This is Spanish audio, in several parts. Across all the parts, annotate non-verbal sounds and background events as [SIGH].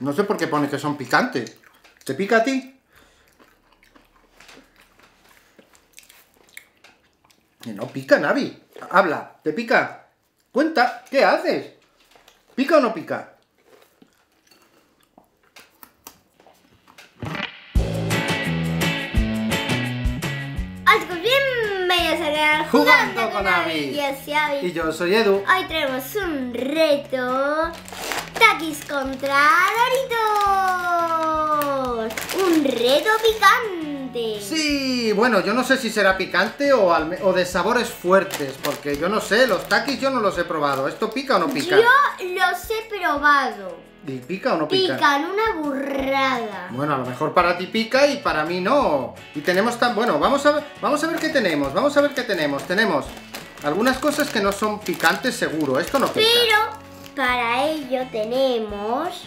No sé por qué pone que son picantes. ¿Te pica a ti? Que no pica, Navi. Habla, ¿te pica? Cuenta, ¿qué haces? ¿Pica o no pica? Al canal Jugando con Abby. Y yo soy Edu. Hoy tenemos un reto. Takis contra Doritos. Un reto picante. Sí, bueno, yo no sé si será picante o, o de sabores fuertes, porque yo no sé, los takis yo no los he probado. ¿Esto pica o no pica? Yo los he probado. ¿Y pica o no pica? Pican una burrada. Bueno, a lo mejor para ti pica y para mí no. Y tenemos tan... Bueno, vamos a ver, vamos a ver qué tenemos. Vamos a ver qué tenemos. Tenemos algunas cosas que no son picantes seguro. Esto no pica. Pero para ello tenemos.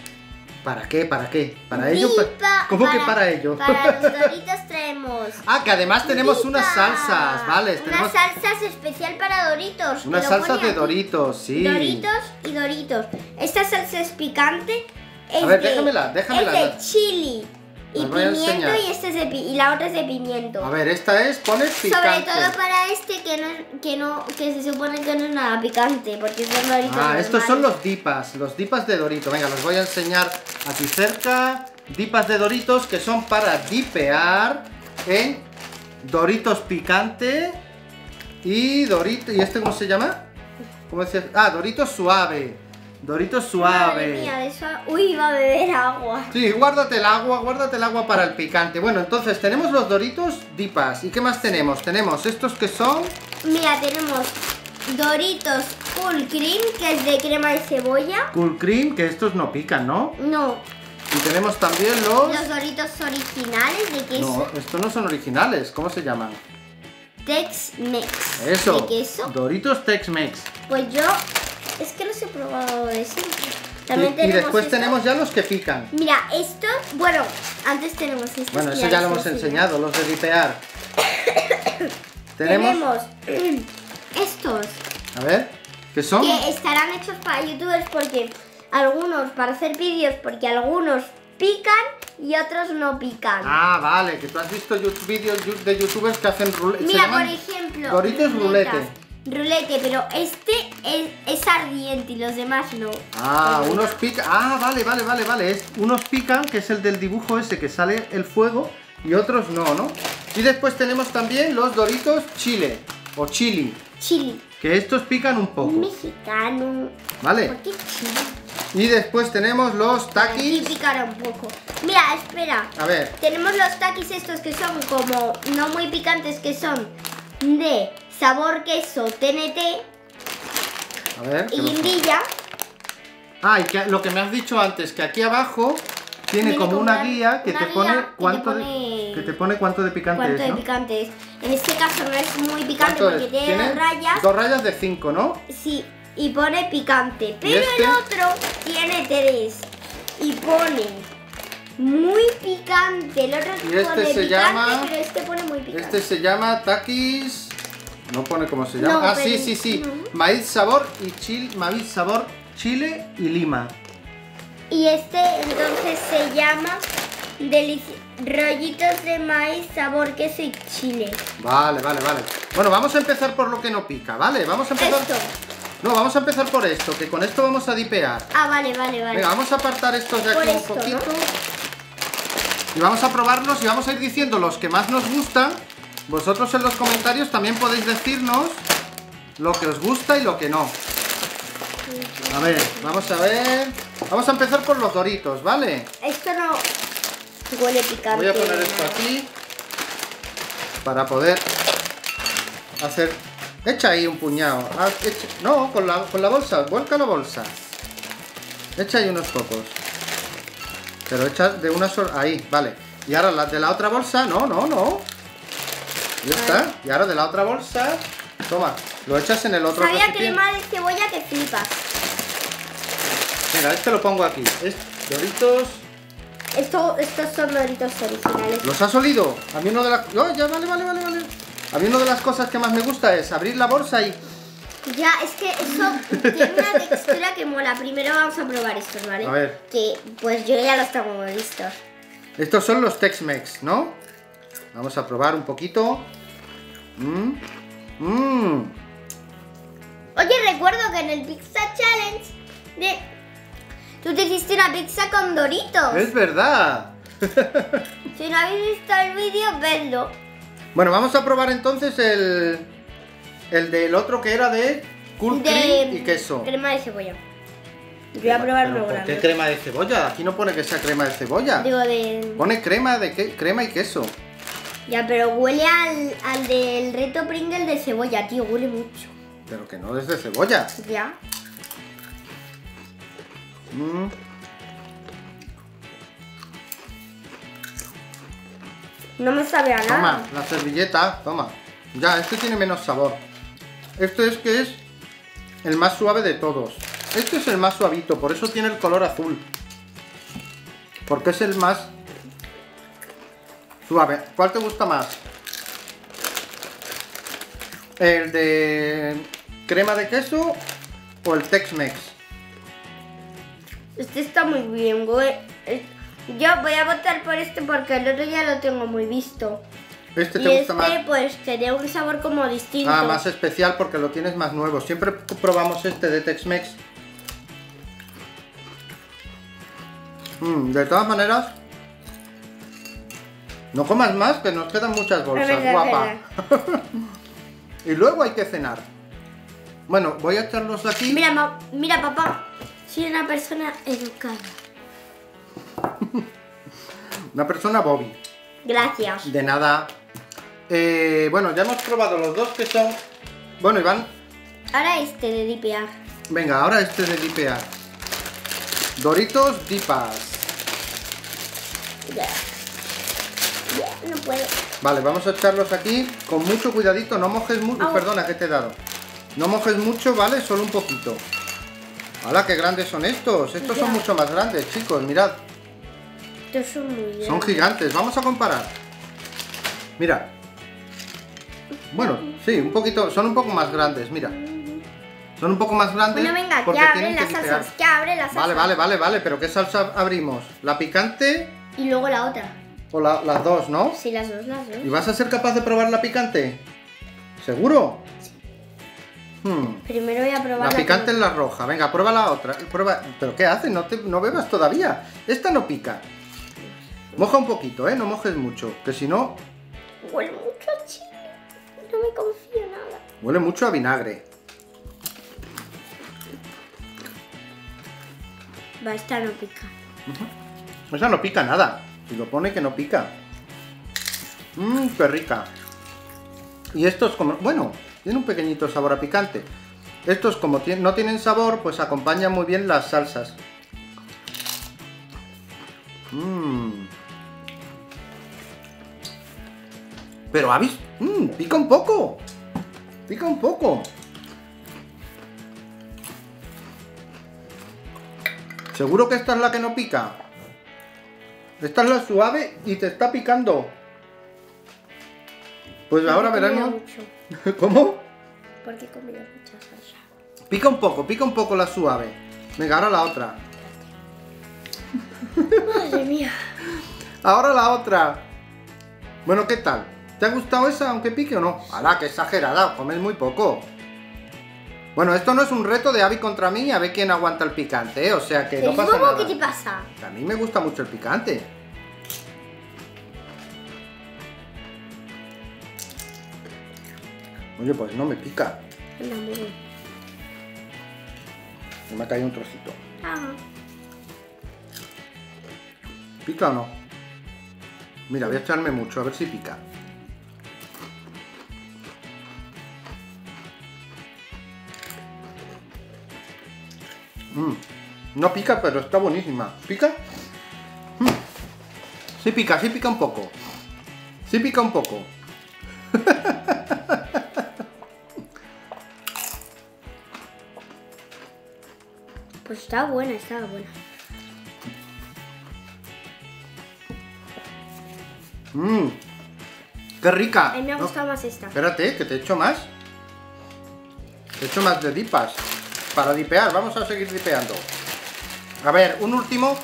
¿Para qué? ¿Para qué? ¿Para ello? Pa- ¿Cómo que para ello? Para los [LAUGHS] Doritos traemos. ah, que además tenemos unas salsas, ¿vale? Unas Tenemos salsas especial para Doritos. unas salsas de. Doritos, sí. Doritos y Doritos. Esta salsa es picante. Es A ver, de, déjamela, déjamela. Es de chili y pimiento y, este es de y la otra es de pimiento. A ver, esta es, pone picante. Sobre todo para este que no, que no, que se supone que no es nada picante, porque son Doritos Ah, estos son los dipas, los dipas de Dorito. Venga, los voy a enseñar aquí cerca. Dipas de Doritos que son para dipear en Doritos picante y Dorito. ¿Y este cómo se llama? ¿Cómo decía? Ah, Doritos suave. Doritos Madre suave. mía, de eso... Uy, va a beber agua. Sí, guárdate el agua, guárdate el agua para el picante. Bueno, entonces tenemos los Doritos dipas. ¿Y qué más tenemos? Tenemos estos que son Mira, tenemos Doritos Full Cream, que es de crema de cebolla. Cool Cream, que estos no pican, ¿no? No, Y tenemos también los... los Doritos originales de queso. No, estos no son originales. ¿Cómo se llaman? Tex-Mex. Eso. ¿De queso? Doritos Tex-Mex. Pues yo es que los he probado. Y, También y después tenemos ya los que pican. Mira, estos, bueno, antes tenemos estos. Bueno, eso ya lo hemos he enseñado, los de dipear. [COUGHS] tenemos... Tenemos [COUGHS] estos A ver, ¿qué son? que estarán hechos para youtubers porque algunos para hacer vídeos porque algunos pican y otros no pican. Ah, vale, que tú has visto vídeos de youtubers que hacen rulete. Mira, por ejemplo, Doritos rulete. Rulete, pero este es, es ardiente y los demás no. Ah, unos pican. Ah, vale, vale, vale, vale. Es, unos pican, que es el del dibujo ese que sale el fuego, y otros no, ¿no? Y después tenemos también los Doritos Chile o Chili, Chili. que estos pican un poco, Mexicano. ¿vale? ¿Por qué chili? Y después tenemos los takis. picará un poco. Mira, espera. A ver, Tenemos los takis estos que son como no muy picantes, que son de sabor queso TNT a ver. y guindilla. Ah, y que lo que me has dicho antes, que aquí abajo tiene como una guía que una te guía pone que te cuánto pone- de que te pone cuánto de picante ¿Cuánto es, de ¿no? picante es? En este caso no es muy picante ¿Cuánto porque es? tiene dos rayas. Dos rayas de 5, ¿no? Sí, y pone picante. Pero este? el otro tiene tres y pone muy picante. El otro Y este pone se picante, llama- pero este pone muy picante. Este se llama Takis. No pone cómo se No, llama. ah, pero- sí, sí, sí. no. Maíz sabor y chile. Maíz sabor, chile y lima. Y este entonces se llama rollitos de maíz, sabor queso y chile. Vale, vale, vale. Bueno, vamos a empezar por lo que no pica, ¿vale? Vamos a empezar. Esto. No, vamos a empezar por esto, que con esto vamos a dipear. Ah, vale, vale, vale. Venga, vamos a apartar estos de Por aquí un poquito. ¿no? Y vamos a probarlos y vamos a ir diciendo los que más nos gustan. Vosotros en los comentarios también podéis decirnos lo que os gusta y lo que no. A ver, vamos a ver. Vamos a empezar por los doritos, ¿vale? Esto no huele picante. Voy a poner esto aquí para poder hacer. Echa ahí un puñado. Ah, echa- No, con la, con la bolsa. Vuelca la bolsa. Echa ahí unos pocos. Pero echa de una sola. Ahí, vale. Y ahora las de la otra bolsa. No, no, no. Ya está. Y ahora de la otra bolsa. Toma. Lo echas en el otro Sabía recipiente. crema de cebolla que flipas. Mira, este lo pongo aquí. Es Doritos. Esto, estos son doritos originales. ¿Los has olido? A mí uno de las... No, ya, vale, vale, vale, vale. A mí una de las cosas que más me gusta es abrir la bolsa y Ya, es que eso tiene una textura que mola. Primero vamos a probar estos, ¿vale? A ver. Que pues yo ya los tengo listos. Estos son los Tex-Mex, ¿no? Vamos a probar un poquito. Mmm. Mmm. Oye, recuerdo que en el Pizza Challenge de... tú te hiciste una pizza con Doritos. Es verdad. [LAUGHS] Si no habéis visto el vídeo, vedlo. Bueno, vamos a probar entonces el, el del otro que era de cool cream y queso. Crema de cebolla. Yo voy a probar ¿Por qué crema de cebolla? Aquí no pone que sea crema de cebolla. Digo de... Pone crema de que- crema y queso. Ya, pero huele al, al del reto Pringle de cebolla, tío. Huele mucho. Pero que no es de cebolla. Ya. Mm. No me sabe a nada. Toma, la servilleta, toma. Ya, este tiene menos sabor. Este es que es el más suave de todos. Este es el más suavito, por eso tiene el color azul. Porque es el más suave. ¿Cuál te gusta más? ¿El de crema de queso o el Tex-Mex? Este está muy bien, güey. Yo voy a votar por este porque el otro ya lo tengo muy visto. ¿Este y te gusta este, más? pues, tenía un sabor como distinto. Ah, más especial porque lo tienes más nuevo. Siempre probamos este de Tex-Mex. Mm, de todas maneras, no comas más, que nos quedan muchas bolsas, verdad, guapa. [LAUGHS] y luego hay que cenar. Bueno, voy a echarlos aquí. Mira, ma- mira, papá. Soy una persona educada. [LAUGHS] Una persona Bobby. Gracias. De nada. Eh, bueno, ya hemos probado los dos que son. Bueno, Iván, Ahora este de dipear. venga, ahora este de dipear. Doritos Dipas. Ya. Ya, no puedo. Vale, vamos a echarlos aquí con mucho cuidadito, no mojes mucho. Au. Perdona que te he dado. No mojes mucho, ¿vale? Solo un poquito. ¡Hala, qué grandes son estos! Estos son mucho más grandes, chicos, mirad. Estos son muy grandes. Son gigantes, vamos a comparar. Mira. Bueno, sí, un poquito, son un poco más grandes, mira. Son un poco más grandes Bueno, venga, porque que abre que las salsas. Que abre las salsas. Vale, vale, vale, vale, pero ¿qué salsa abrimos? ¿La picante Y luego la otra. o la- las dos, no? Sí, las dos, las dos. ¿Y vas a ser capaz de probar la picante? ¿Seguro? Hmm. Primero voy a probar La picante que- es la roja. Venga, prueba la otra. Prueba... ¿Pero qué haces? No, te... no bebas todavía. Esta no pica. Moja un poquito, ¿eh? No mojes mucho. Que si no, Huele mucho a chile. No me confío nada. huele mucho a vinagre. Va, esta no pica. Esa no pica nada. Si lo pone que no pica. Mmm, qué rica. Y estos como... Bueno, tienen un pequeñito sabor a picante. Estos como no tienen sabor, pues acompañan muy bien las salsas. Mmm. Pero habéis... Mmm, pica un poco. Pica un poco. ¿Seguro que esta es la que no pica? Esta es la suave y te está picando. Pues ahora veremos. mucho. [LAUGHS] ¿Cómo? Porque he comido mucha salsa. Pica un poco, pica un poco la suave. Venga, ahora la otra. [LAUGHS] Madre mía. Ahora la otra. Bueno, ¿qué tal? ¿Te ha gustado esa aunque pique o no? ¡Hala, qué exagerada! Comes muy poco. Bueno, esto no es un reto de Avi contra mí, a ver quién aguanta el picante, ¿eh? O sea que no ¿Es pasa nada. ¿Qué te pasa? A mí me gusta mucho el picante. Oye, pues no me pica. Se me ha caído un trocito. Ah, ¿Pica o no? Mira, voy a echarme mucho, a ver si pica. Mm, No pica, pero está buenísima. ¿Pica? Mm. Sí pica, sí pica un poco. Sí pica un poco. [LAUGHS] pues está buena, está buena. Mmm. ¡Qué rica! A mí me ha No, gustado más esta. Espérate, que te echo más. He hecho más de dipas. Para dipear, vamos a seguir dipeando. A ver, un último,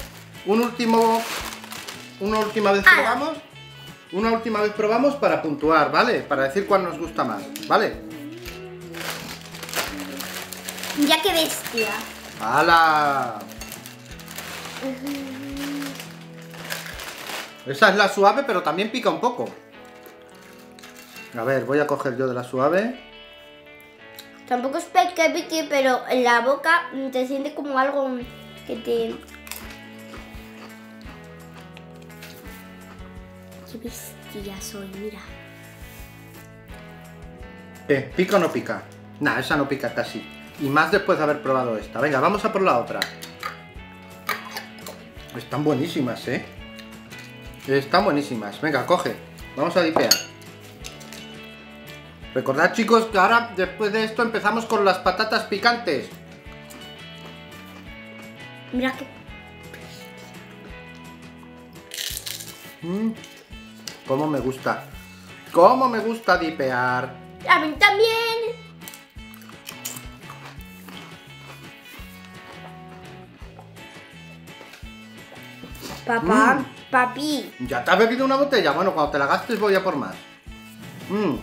un último, una última vez Ala. probamos. Una última vez probamos para puntuar, ¿vale? Para decir cuál nos gusta más, ¿vale? Ya que bestia. ¡Hala! Esa es la suave, pero también pica un poco. A ver, voy a coger yo de la suave. Tampoco es pique pique, pero en la boca te siente como algo que te... Qué bestia soy, mira. Eh, ¿pica o no pica? Nah, esa no pica casi. Y más después de haber probado esta. Venga, vamos a por la otra. Están buenísimas, ¿eh? Están buenísimas. Venga, coge. Vamos a dipear. Recordad, chicos, que ahora, después de esto, empezamos con las patatas picantes. Mira que... Mm, ¿Cómo me gusta? ¿Cómo me gusta dipear? A mí también. Papá, Mm. papi. ¿Ya te has bebido una botella? Bueno, cuando te la gastes voy a por más. Mm.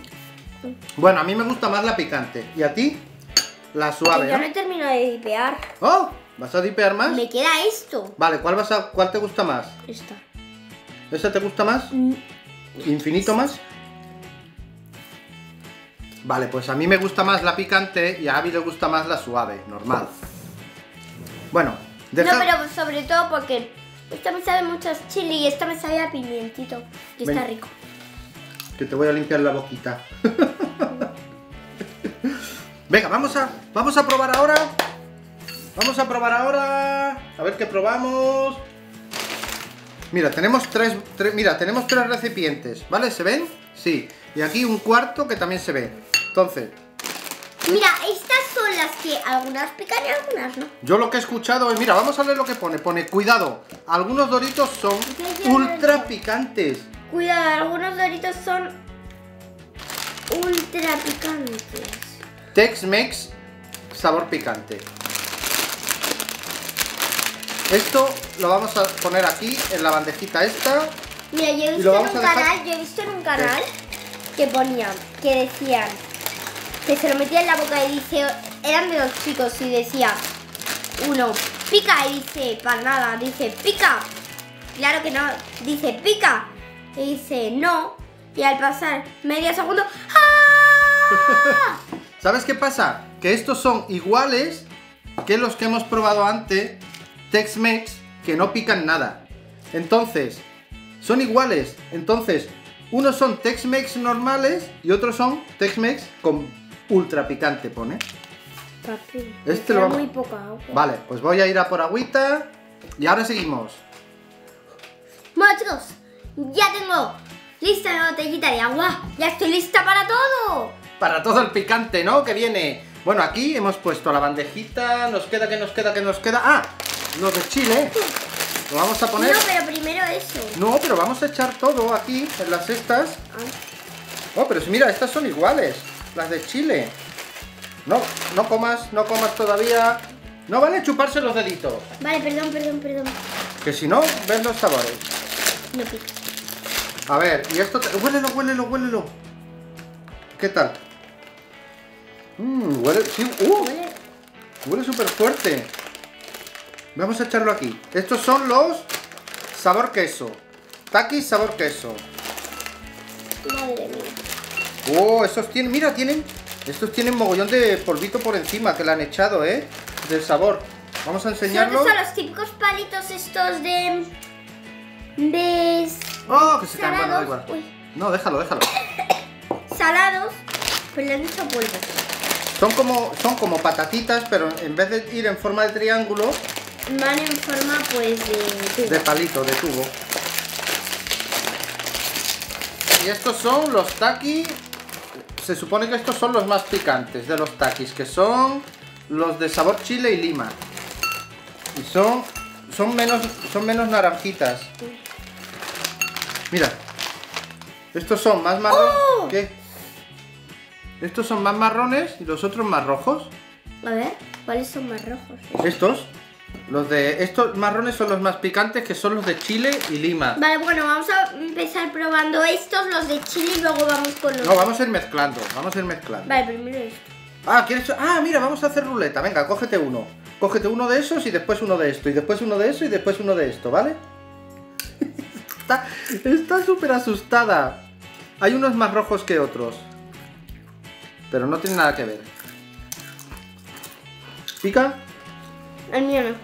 Bueno, a mí me gusta más la picante. ¿Y a ti? La suave, Yo ¿no? no he terminado de dipear. ¡Oh! ¿Vas a dipear más? Me queda esto. Vale, ¿cuál, vas a, ¿cuál te gusta más? Esta. ¿Esa te gusta más? Mm, ¿Infinito más? Vale, pues a mí me gusta más la picante y a Abby le gusta más la suave, normal. Bueno, deja... No, pero sobre todo porque esta me sabe mucho a chile y esta me sabe a pimientito. Y está Ven. rico. Que te voy a limpiar la boquita. [LAUGHS] Venga, vamos a, vamos a probar ahora. Vamos a probar ahora. A ver qué probamos. Mira, tenemos tres, tres- mira, tenemos tres recipientes, ¿vale? ¿Se ven? Sí. Y aquí un cuarto que también se ve. Entonces, Mira, estas son las que algunas pican y algunas no. yo lo que he escuchado es, mira, vamos a ver lo que pone. Pone, cuidado, algunos doritos son ultra picantes. Cuidado, algunos doritos son ultra picantes. Tex-Mex, sabor picante. Esto lo vamos a poner aquí en la bandejita esta. Mira, yo he visto en un dejar- canal, yo he visto en un canal que ponían, que decían, que se lo metían en la boca y dice, eran de dos chicos y decía, uno, pica y dice, para nada, dice, pica. Claro que no, dice, pica. Y dice, no. Y al pasar medio segundo, ¡ah! [LAUGHS] ¿Sabes qué pasa? Que estos son iguales que los que hemos probado antes, Tex-Mex, que no pican nada. Entonces, son iguales. Entonces, unos son Tex-Mex normales y otros son Tex-Mex con ultra picante, pone. Papi, Este lo vamos- muy poca agua. Vale, pues voy a ir a por agüita y ahora seguimos. Bueno chicos, ya tengo lista la botellita de agua. Ya estoy lista para todo. Para todo el picante, ¿no? Que viene. Bueno, aquí hemos puesto la bandejita. Nos queda, que nos queda, que nos queda. ¡Ah! Los de Chile. Lo vamos a poner. No, pero primero eso. No, pero vamos a echar todo aquí, en las estas. Ah, Oh, pero si mira, estas son iguales. Las de Chile. No, no comas, no comas todavía. No vale chuparse los deditos. Vale, perdón, perdón, perdón. Que si no, ves los sabores. No pica. A ver, y esto... te- Huélelo, huélelo, huélelo. ¿Qué tal? Mmm, huele... Sí, uh, Huele- súper fuerte. Vamos a echarlo aquí. Estos son los sabor queso. Takis sabor queso. Madre mía. Oh, esos tienen, mira, tienen, estos tienen mogollón de polvito por encima que le han echado, ¿eh? Del sabor. Vamos a enseñarlo. son los típicos palitos estos de... De... Oh, que se. Uy, No, déjalo, déjalo. [COUGHS] salados. Pues le han hecho polvo. Son como, son como patatitas, pero en vez de ir en forma de triángulo, Van en forma pues de... tubo. de palito, de tubo. Y estos son los takis. Se supone que estos son los más picantes de los takis, que son los de sabor chile y lima. Y son son menos son menos naranjitas. Mira. Estos son más marrón. ¡Oh! ¿Qué? Estos son más marrones y los otros más rojos. A ver, ¿cuáles son más rojos? Estos, los de estos marrones son los más picantes, que son los de chile y lima. Vale, bueno, vamos a empezar probando estos, los de chile, y luego vamos con los... No, vamos a ir mezclando, vamos a ir mezclando. Vale, primero esto. Ah, ¿quieres? Ah, mira, vamos a hacer ruleta. Venga, cógete uno. Cógete uno de esos y después uno de esto. Y después uno de eso y después uno de esto, ¿vale? Está está súper asustada. Hay unos más rojos que otros. Pero no tiene nada que ver. ¿Pica? El mío no.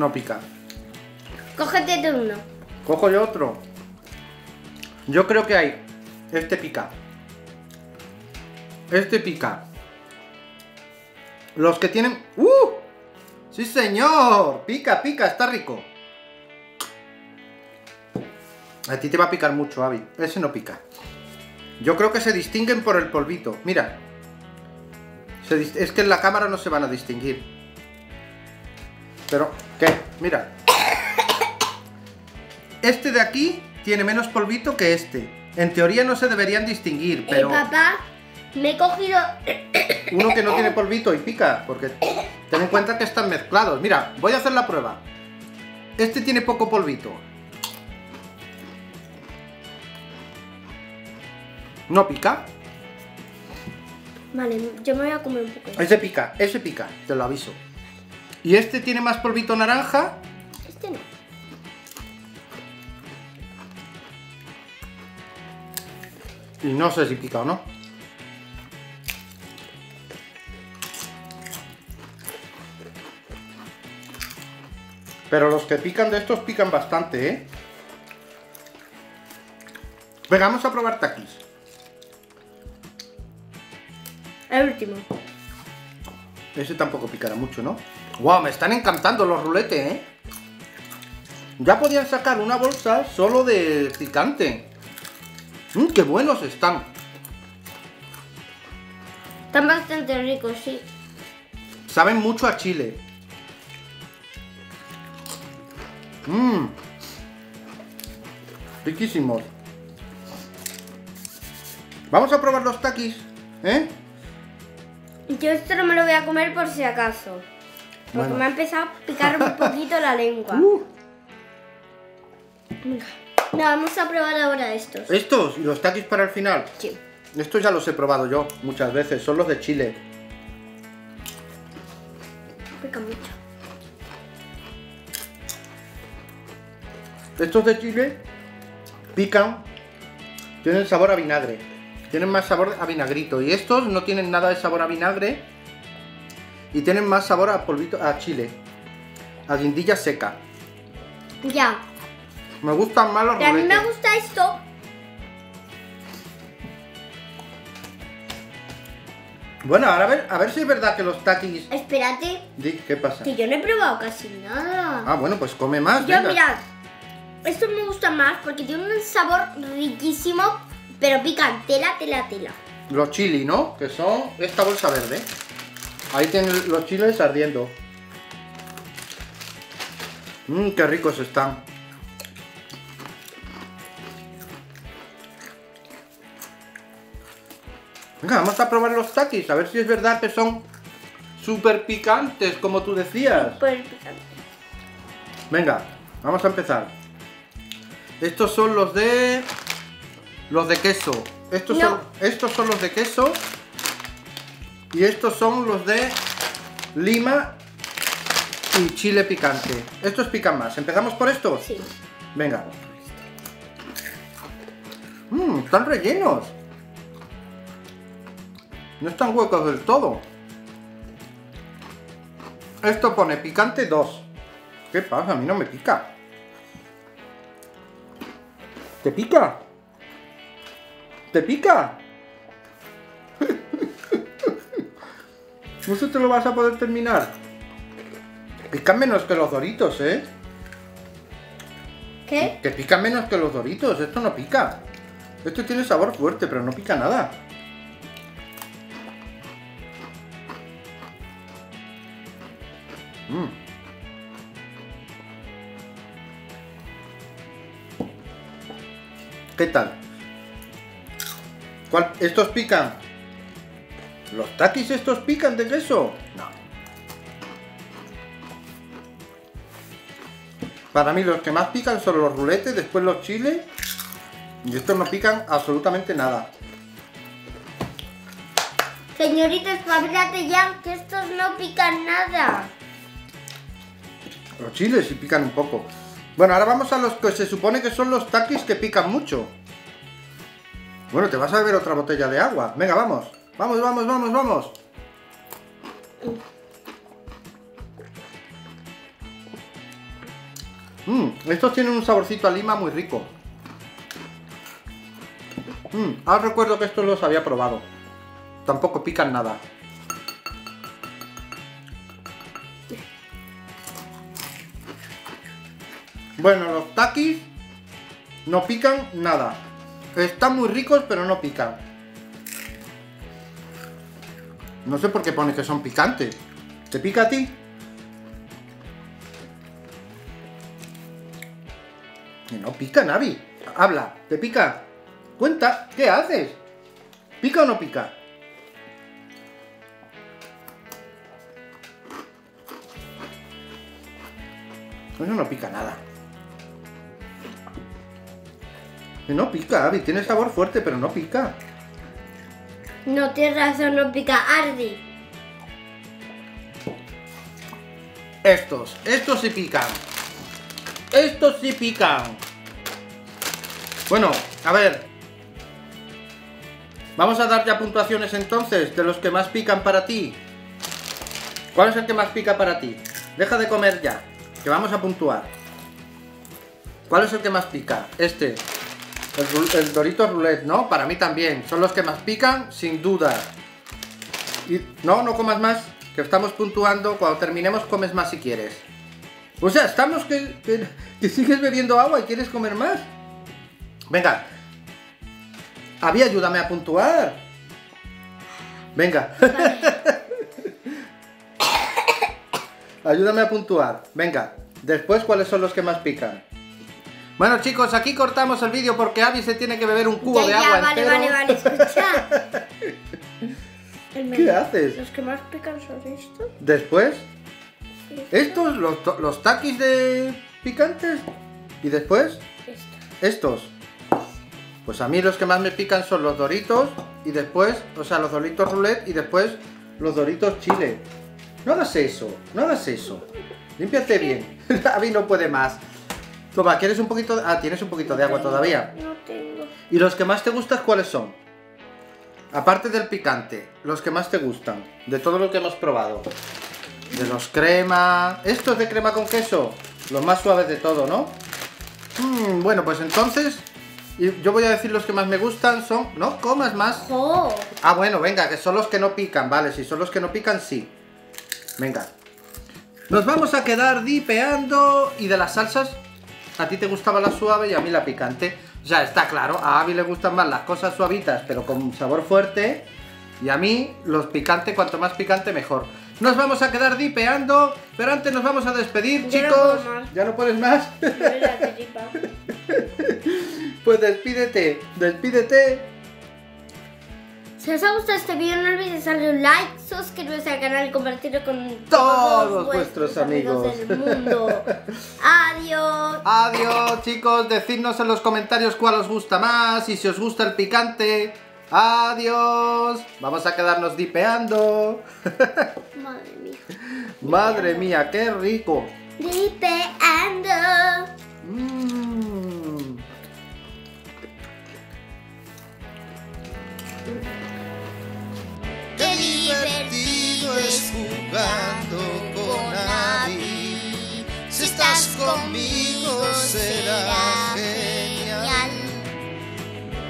No pica. Cógete tú uno. Cojo yo otro. Yo creo que hay. Este pica. Este pica. Los que tienen... ¡Uh! ¡Sí, señor! Pica, pica, está rico. A ti te va a picar mucho, Avi. Ese no pica. Yo creo que se distinguen por el polvito. Mira. Se es que en la cámara no se van a distinguir. Pero, ¿qué? Mira. Este de aquí tiene menos polvito que este. En teoría no se deberían distinguir, pero Eh, papá, me he cogido... uno que no tiene polvito y pica, porque ten en cuenta que están mezclados. Mira, voy a hacer la prueba. Este tiene poco polvito. ¿No pica? Vale, yo me voy a comer un poco. Ese pica, ese pica, te lo aviso. Y este tiene más polvito naranja. Este no. Y no sé si pica o no. Pero los que pican de estos pican bastante, ¿eh? Venga, vamos a probar taquis. El último. Ese tampoco picará mucho, ¿no? ¡Wow! Me están encantando los ruletes, ¿eh? Ya podían sacar una bolsa solo de picante. ¡Mmm, qué buenos están! Están bastante ricos, sí. Saben mucho a chile. Mmm. Riquísimos. Vamos a probar los takis, ¿eh? Yo esto no me lo voy a comer por si acaso. Porque Bueno. me ha empezado a picar un poquito la lengua. [LAUGHS] Uh, Venga. Venga, vamos a probar ahora estos. estos y los takis para el final. Sí. Estos ya los he probado yo muchas veces, son los de Chile. Pica mucho. Estos de Chile pican, tienen sabor a vinagre, tienen más sabor a vinagrito. Y estos no tienen nada de sabor a vinagre y tienen más sabor a polvito, a chile, a guindilla seca. Ya. Me gustan más los a mí me gusta esto. Bueno, ahora a ver, a ver si es verdad que los takis... Espérate, ¿Qué pasa? que yo no he probado casi nada. Ah, bueno, pues come más, yo, venga. mirad, estos me gustan más porque tienen un sabor riquísimo, pero pican tela, tela, tela. Los chili, ¿no? Que son esta bolsa verde. Ahí tienen los chiles ardiendo. Mmm, qué ricos están. Venga, vamos a probar los takis, a ver si es verdad que son súper picantes, como tú decías. Súper picante. Venga, vamos a empezar. Estos son los de... Los de queso. Estos, No. son, estos son los de queso. Y estos son los de lima y chile picante. Estos pican más. ¿Empezamos por estos? Sí. Venga. Mmm, están rellenos. No están huecos del todo. Esto pone picante 2. ¿Qué pasa? A mí no me pica. ¿Te pica? ¿Te pica? [LAUGHS] ¿No se te lo vas a poder terminar? Pican menos que los doritos, ¿eh? ¿Qué? Que pica menos que los doritos, esto no pica. Esto tiene sabor fuerte, pero no pica nada. Mm. ¿Qué tal? ¿Cuál- ¿Estos pican? ¿Los taquis estos pican de queso? No. Para mí los que más pican son los ruletes, después los chiles. Y estos no pican absolutamente nada. Señorita, espabilate ya, que estos no pican nada. Los chiles sí pican un poco. Bueno, ahora vamos a los que se supone que son los taquis que pican mucho. Bueno, te vas a beber otra botella de agua. Venga, vamos. Vamos, vamos, vamos, vamos. Mmm, estos tienen un saborcito a lima muy rico. Mmm, ahora recuerdo que estos los había probado. Tampoco pican nada. Bueno, los takis no pican nada. Están muy ricos, pero no pican. No sé por qué pone que son picantes. ¿Te pica a ti? Que no pica, Navi. Habla, ¿te pica? Cuenta, ¿qué haces? ¿Pica o no pica? Eso no pica nada. No pica, Abby. Tiene sabor fuerte, pero no pica. No tienes razón, no pica. Ardi. Estos, estos sí pican. Estos sí pican. Bueno, a ver. Vamos a dar ya puntuaciones entonces de los que más pican para ti. ¿Cuál es el que más pica para ti? Deja de comer ya, que vamos a puntuar. ¿Cuál es el que más pica? Este. El, el Dorito Roulette, ¿no? Para mí también. Son los que más pican, sin duda. Y, no, no comas más, que estamos puntuando. Cuando terminemos comes más si quieres. O sea, estamos que, que, que sigues bebiendo agua y quieres comer más. Venga. Avi, ayúdame a puntuar. Venga. [LAUGHS] ayúdame a puntuar. Venga. Después, ¿cuáles son los que más pican? Bueno, chicos, aquí cortamos el vídeo porque Avi se tiene que beber un cubo ya, de ya, agua vale, entero. vale, vale, escucha. [LAUGHS] ¿Qué haces? Los que más pican son estos. Después, estos, los, los taquis de picantes. Y después, Estos. estos. Pues a mí los que más me pican son los doritos y después, o sea, los doritos roulette y después los doritos chile. No hagas eso, no hagas eso. Límpiate bien. [LAUGHS] David no puede más. Toma, ¿quieres un poquito? de- Ah, tienes un poquito de agua todavía. No tengo. ¿Y los que más te gustan cuáles son? Aparte del picante, los que más te gustan, de todo lo que hemos probado. De los crema... Estos de crema con queso, los más suaves de todo, ¿no? Mm, bueno, pues entonces, y yo voy a decir los que más me gustan son... No, comas más. ¡Jo! Ah, bueno, venga, que son los que no pican, vale, si son los que no pican, sí. Venga. Nos vamos a quedar dipeando y de las salsas, a ti te gustaba la suave y a mí la picante. O sea, está claro, a Avi le gustan más las cosas suavitas, pero con sabor fuerte. Y a mí, los picantes, cuanto más picante, mejor. Nos vamos a quedar dipeando, pero antes nos vamos a despedir, Ya no chicos. puedo más. ¿Ya no puedes más? [LAUGHS] Pues despídete, despídete. Si os ha gustado este vídeo no olvidéis darle un like, suscribiros al canal y compartirlo con Todos vuestros amigos. del mundo. Adiós. [LAUGHS] Adiós chicos, decidnos en los comentarios cuál os gusta más y si os gusta el picante. Adiós. Vamos a quedarnos dipeando. [LAUGHS] Madre mía. Madre mía, qué rico. Dipeando. Mm. Qué divertido es jugando con Abby. Si estás conmigo será genial.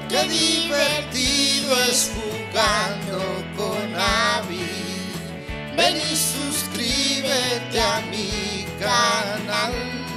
Qué divertido es jugando con Abby. Ven y suscríbete a mi canal.